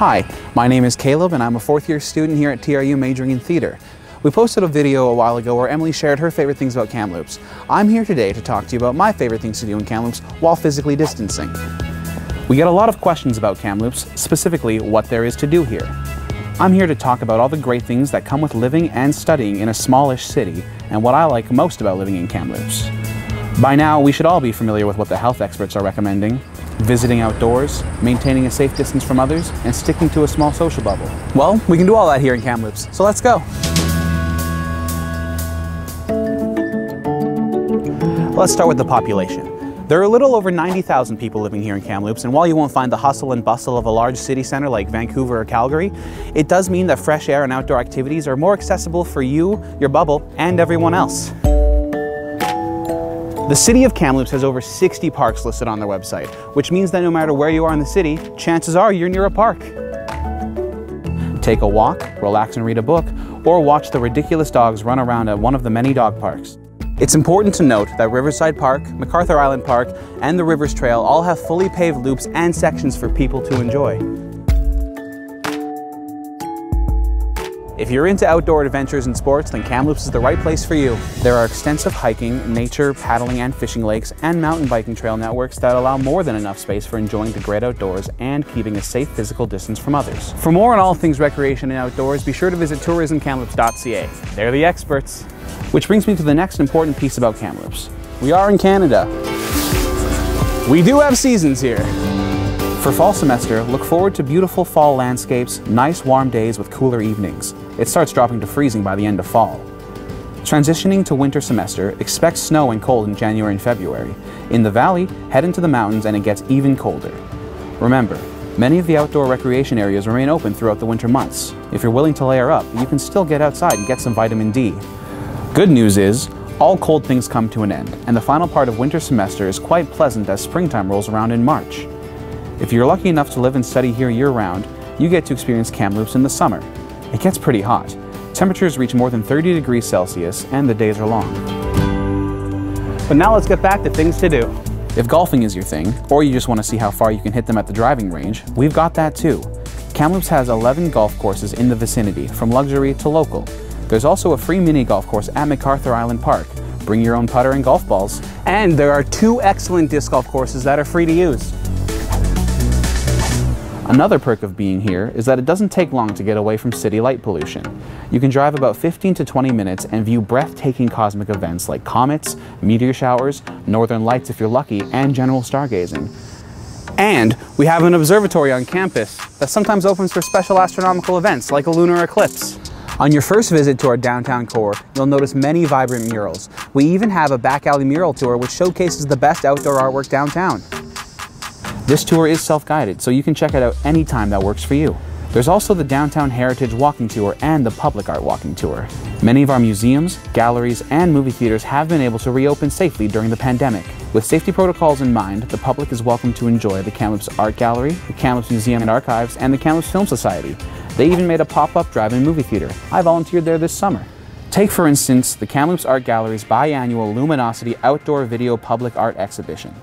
Hi, my name is Caleb and I'm a fourth year student here at TRU majoring in theater. We posted a video a while ago where Emily shared her favorite things about Kamloops. I'm here today to talk to you about my favorite things to do in Kamloops while physically distancing. We get a lot of questions about Kamloops, specifically what there is to do here. I'm here to talk about all the great things that come with living and studying in a smallish city and what I like most about living in Kamloops. By now, we should all be familiar with what the health experts are recommending, visiting outdoors, maintaining a safe distance from others, and sticking to a small social bubble. Well, we can do all that here in Kamloops, so let's go. Let's start with the population. There are a little over 90,000 people living here in Kamloops, and while you won't find the hustle and bustle of a large city center like Vancouver or Calgary, it does mean that fresh air and outdoor activities are more accessible for you, your bubble, and everyone else. The city of Kamloops has over 60 parks listed on their website, which means that no matter where you are in the city, chances are you're near a park. Take a walk, relax and read a book, or watch the ridiculous dogs run around at one of the many dog parks. It's important to note that Riverside Park, MacArthur Island Park, and the Rivers Trail all have fully paved loops and sections for people to enjoy. If you're into outdoor adventures and sports, then Kamloops is the right place for you. There are extensive hiking, nature, paddling and fishing lakes, and mountain biking trail networks that allow more than enough space for enjoying the great outdoors and keeping a safe physical distance from others. For more on all things recreation and outdoors, be sure to visit tourismkamloops.ca. They're the experts. Which brings me to the next important piece about Kamloops. We are in Canada. We do have seasons here. For fall semester, look forward to beautiful fall landscapes, nice warm days with cooler evenings. It starts dropping to freezing by the end of fall. Transitioning to winter semester, expect snow and cold in January and February. In the valley, head into the mountains and it gets even colder. Remember, many of the outdoor recreation areas remain open throughout the winter months. If you're willing to layer up, you can still get outside and get some vitamin D. Good news is, all cold things come to an end, and the final part of winter semester is quite pleasant as springtime rolls around in March. If you're lucky enough to live and study here year-round, you get to experience Kamloops in the summer. It gets pretty hot. Temperatures reach more than 30 degrees Celsius, and the days are long. But now let's get back to things to do. If golfing is your thing, or you just want to see how far you can hit them at the driving range, we've got that too. Kamloops has 11 golf courses in the vicinity, from luxury to local. There's also a free mini golf course at MacArthur Island Park. Bring your own putter and golf balls. And there are two excellent disc golf courses that are free to use. Another perk of being here is that it doesn't take long to get away from city light pollution. You can drive about 15 to 20 minutes and view breathtaking cosmic events like comets, meteor showers, northern lights if you're lucky, and general stargazing. And we have an observatory on campus that sometimes opens for special astronomical events like a lunar eclipse. On your first visit to our downtown core, you'll notice many vibrant murals. We even have a back alley mural tour which showcases the best outdoor artwork downtown. This tour is self-guided, so you can check it out anytime that works for you. There's also the Downtown Heritage Walking Tour and the Public Art Walking Tour. Many of our museums, galleries, and movie theaters have been able to reopen safely during the pandemic. With safety protocols in mind, the public is welcome to enjoy the Kamloops Art Gallery, the Kamloops Museum and Archives, and the Kamloops Film Society. They even made a pop-up drive-in movie theater. I volunteered there this summer. Take, for instance, the Kamloops Art Gallery's biannual Luminocity Outdoor Video Public Art Exhibition.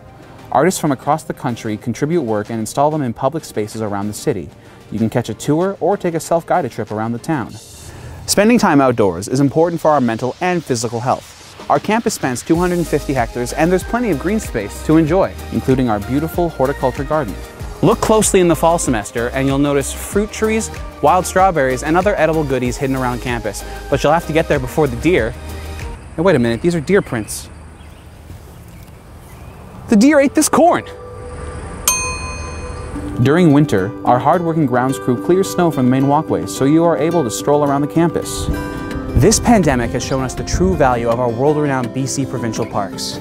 Artists from across the country contribute work and install them in public spaces around the city. You can catch a tour or take a self-guided trip around the town. Spending time outdoors is important for our mental and physical health. Our campus spans 250 hectares and there's plenty of green space to enjoy, including our beautiful horticulture garden. Look closely in the fall semester and you'll notice fruit trees, wild strawberries, and other edible goodies hidden around campus, but you'll have to get there before the deer. Hey, wait a minute, these are deer prints. The deer ate this corn. During winter, our hardworking grounds crew clears snow from the main walkways so you are able to stroll around the campus. This pandemic has shown us the true value of our world-renowned BC provincial parks.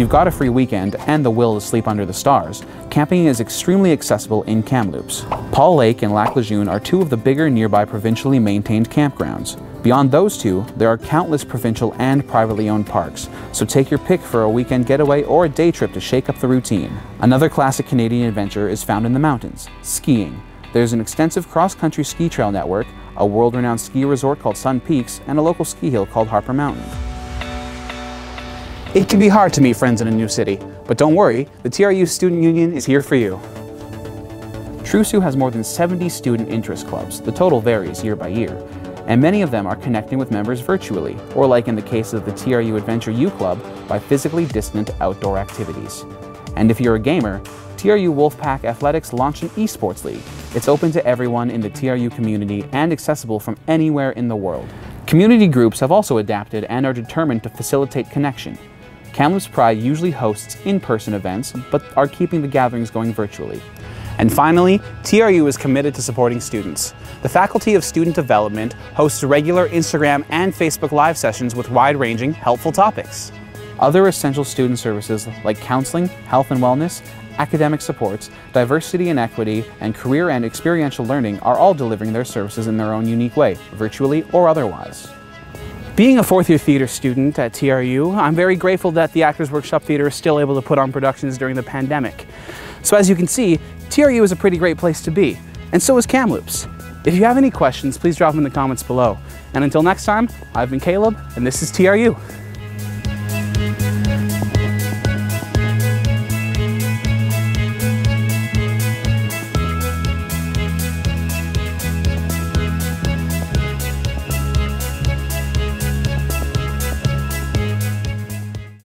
You've got a free weekend and the will to sleep under the stars, camping is extremely accessible in Kamloops. Paul Lake and Lac Lejeune are two of the bigger nearby provincially maintained campgrounds. Beyond those two, there are countless provincial and privately owned parks, so take your pick for a weekend getaway or a day trip to shake up the routine. Another classic Canadian adventure is found in the mountains, skiing. There's an extensive cross-country ski trail network, a world-renowned ski resort called Sun Peaks, and a local ski hill called Harper Mountain. It can be hard to meet friends in a new city, but don't worry, the TRU Student Union is here for you. TruSU has more than 70 student interest clubs, the total varies year by year, and many of them are connecting with members virtually, or like in the case of the TRU Adventure U Club, by physically distant outdoor activities. And if you're a gamer, TRU Wolfpack Athletics launched an esports league. It's open to everyone in the TRU community and accessible from anywhere in the world. Community groups have also adapted and are determined to facilitate connection. Kamloops Pride usually hosts in-person events, but are keeping the gatherings going virtually. And finally, TRU is committed to supporting students. The Faculty of Student Development hosts regular Instagram and Facebook Live sessions with wide-ranging, helpful topics. Other essential student services like counseling, health and wellness, academic supports, diversity and equity, and career and experiential learning are all delivering their services in their own unique way, virtually or otherwise. Being a fourth year theater student at TRU, I'm very grateful that the Actors Workshop Theater is still able to put on productions during the pandemic. So as you can see, TRU is a pretty great place to be, and so is Kamloops. If you have any questions, please drop them in the comments below. And until next time, I've been Caleb, and this is TRU.